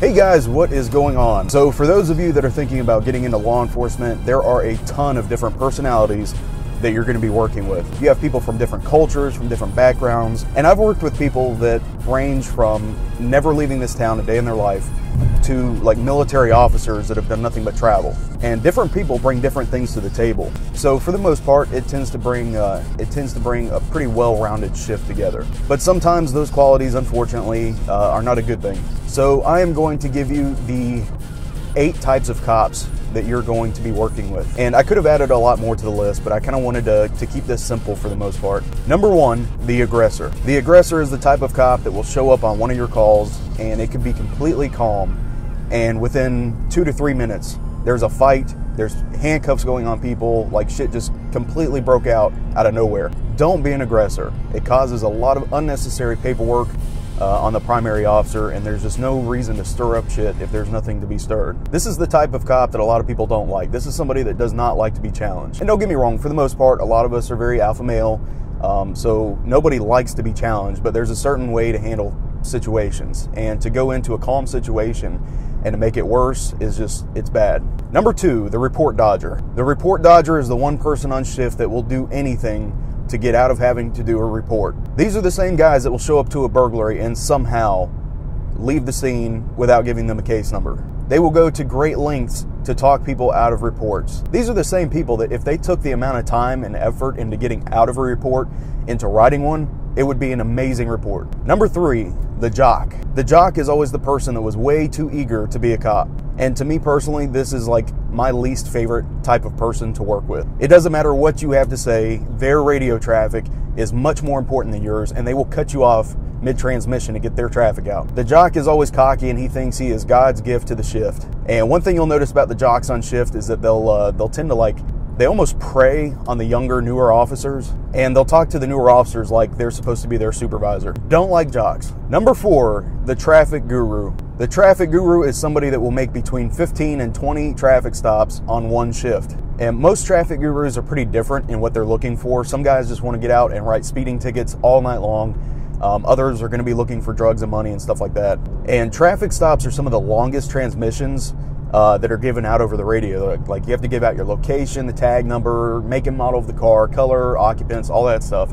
Hey guys, what is going on? So, for those of you that are thinking about getting into law enforcement, there are a ton of different personalities that you're going to be working with. You have people from different cultures, from different backgrounds, and I've worked with people that range from never leaving this town a day in their life to like military officers that have done nothing but travel. And different people bring different things to the table. So for the most part, it tends to bring uh, it tends to bring a pretty well-rounded shift together. But sometimes those qualities, unfortunately, uh, are not a good thing. So I am going to give you the eight types of cops that you're going to be working with. And I could have added a lot more to the list, but I kind of wanted to, to keep this simple for the most part. Number one, the aggressor. The aggressor is the type of cop that will show up on one of your calls and it could be completely calm. And within two to three minutes, there's a fight, there's handcuffs going on people, like shit just completely broke out out of nowhere. Don't be an aggressor. It causes a lot of unnecessary paperwork uh, on the primary officer, and there's just no reason to stir up shit if there's nothing to be stirred. This is the type of cop that a lot of people don't like. This is somebody that does not like to be challenged. And don't get me wrong, for the most part, a lot of us are very alpha male, um, so nobody likes to be challenged, but there's a certain way to handle situations. And to go into a calm situation and to make it worse is just, it's bad. Number two, the report dodger. The report dodger is the one person on shift that will do anything to get out of having to do a report. These are the same guys that will show up to a burglary and somehow leave the scene without giving them a case number. They will go to great lengths to talk people out of reports. These are the same people that if they took the amount of time and effort into getting out of a report into writing one, it would be an amazing report. Number three, the jock. The jock is always the person that was way too eager to be a cop. And to me personally, this is like my least favorite type of person to work with. It doesn't matter what you have to say, their radio traffic is much more important than yours, and they will cut you off mid transmission to get their traffic out. The jock is always cocky and he thinks he is God's gift to the shift. And one thing you'll notice about the jocks on shift is that they'll uh, they'll tend to like they almost prey on the younger, newer officers, and they'll talk to the newer officers like they're supposed to be their supervisor. Don't like jocks. Number four, the traffic guru. The traffic guru is somebody that will make between 15 and 20 traffic stops on one shift. And most traffic gurus are pretty different in what they're looking for. Some guys just want to get out and write speeding tickets all night long. Um, others are going to be looking for drugs and money and stuff like that. And traffic stops are some of the longest transmissions uh, that are given out over the radio. Like you have to give out your location, the tag number, make and model of the car, color, occupants, all that stuff.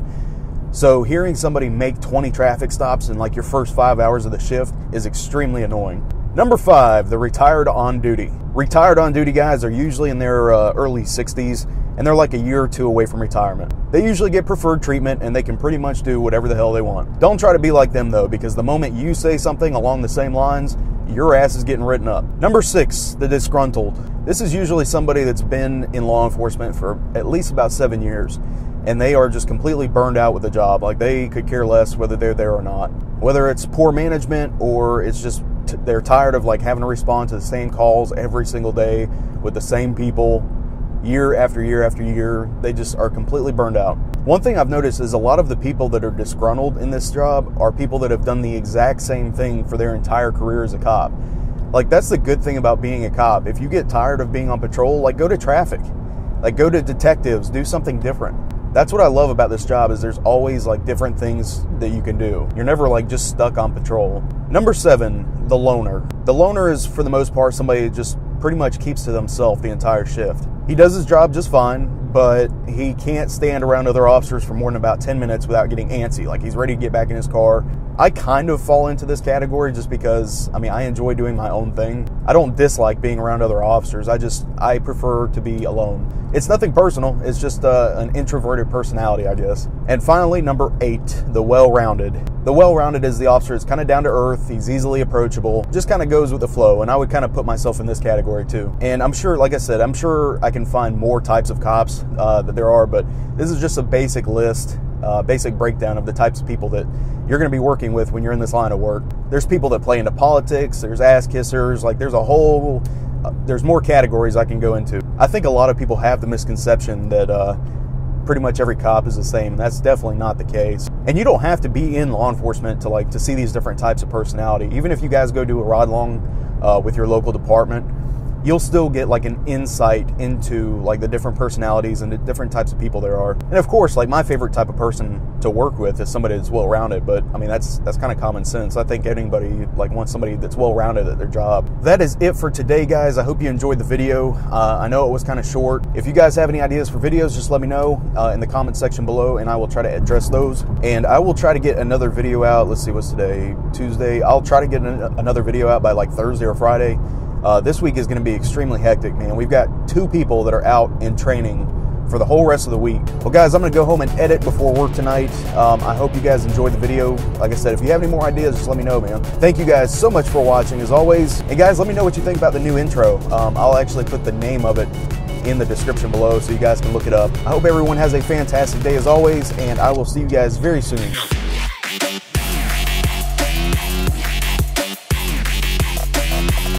So hearing somebody make 20 traffic stops in like your first five hours of the shift is extremely annoying. Number five, the retired on duty. Retired on duty guys are usually in their uh, early 60s and they're like a year or two away from retirement. They usually get preferred treatment and they can pretty much do whatever the hell they want. Don't try to be like them though, because the moment you say something along the same lines, your ass is getting written up. Number six, the disgruntled. This is usually somebody that's been in law enforcement for at least about seven years and they are just completely burned out with the job. Like they could care less whether they're there or not. Whether it's poor management or it's just t- they're tired of like having to respond to the same calls every single day with the same people year after year after year. They just are completely burned out. One thing I've noticed is a lot of the people that are disgruntled in this job are people that have done the exact same thing for their entire career as a cop. Like that's the good thing about being a cop. If you get tired of being on patrol, like go to traffic. Like go to detectives, do something different. That's what I love about this job is there's always like different things that you can do. You're never like just stuck on patrol. Number 7, the loner. The loner is for the most part somebody that just pretty much keeps to themselves the entire shift. He does his job just fine, but he can't stand around other officers for more than about 10 minutes without getting antsy. Like he's ready to get back in his car. I kind of fall into this category just because, I mean, I enjoy doing my own thing. I don't dislike being around other officers. I just, I prefer to be alone. It's nothing personal. It's just uh, an introverted personality, I guess. And finally, number eight, the well-rounded. The well-rounded is the officer is kind of down to earth. He's easily approachable. Just kind of goes with the flow. And I would kind of put myself in this category too. And I'm sure, like I said, I'm sure I can find more types of cops uh, that there are, but this is just a basic list uh, basic breakdown of the types of people that you're going to be working with when you're in this line of work. There's people that play into politics, there's ass kissers, like there's a whole, uh, there's more categories I can go into. I think a lot of people have the misconception that uh, pretty much every cop is the same, and that's definitely not the case. And you don't have to be in law enforcement to like to see these different types of personality. Even if you guys go do a ride along uh, with your local department, you'll still get like an insight into like the different personalities and the different types of people there are. And of course, like my favorite type of person to work with is somebody that's well rounded. But I mean, that's that's kind of common sense. I think anybody like wants somebody that's well rounded at their job. That is it for today, guys. I hope you enjoyed the video. Uh, I know it was kind of short. If you guys have any ideas for videos, just let me know uh, in the comment section below, and I will try to address those. And I will try to get another video out. Let's see, what's today? Tuesday. I'll try to get an, another video out by like Thursday or Friday. Uh, this week is going to be extremely hectic, man. We've got two people that are out in training for the whole rest of the week. Well, guys, I'm going to go home and edit before work tonight. Um, I hope you guys enjoyed the video. Like I said, if you have any more ideas, just let me know, man. Thank you guys so much for watching, as always. And guys, let me know what you think about the new intro. Um, I'll actually put the name of it in the description below so you guys can look it up. I hope everyone has a fantastic day as always, and I will see you guys very soon.